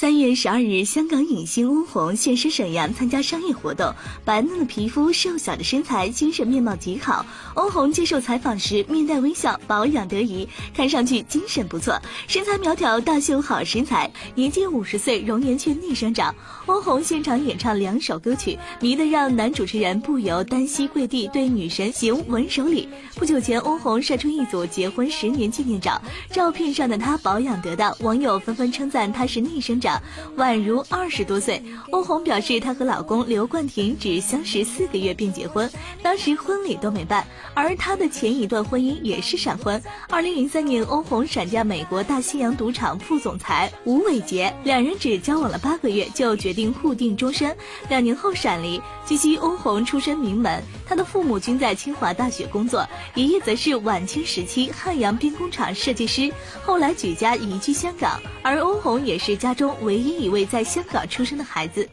三月十二日，香港影星翁虹现身沈阳参加商业活动，白嫩的皮肤、瘦小的身材、精神面貌极好。翁虹接受采访时面带微笑，保养得宜，看上去精神不错，身材苗条，大秀好身材。年近五十岁，容颜却逆生长。翁虹现场演唱两首歌曲，迷得让男主持人不由单膝跪地对女神行吻手礼。不久前，翁虹晒出一组结婚十年纪念照，照片上的她保养得当，网友纷纷称赞她是逆生长。宛如二十多岁，欧红表示，她和老公刘冠廷只相识四个月便结婚，当时婚礼都没办。而她的前一段婚姻也是闪婚。二零零三年，欧红闪嫁美国大西洋赌场副总裁吴伟杰，两人只交往了八个月就决定互定终身，两年后闪离。据悉，欧红出身名门，他的父母均在清华大学工作，爷爷则是晚清时期汉阳兵工厂设计师，后来举家移居香港，而欧红也是家中。唯一一位在香港出生的孩子。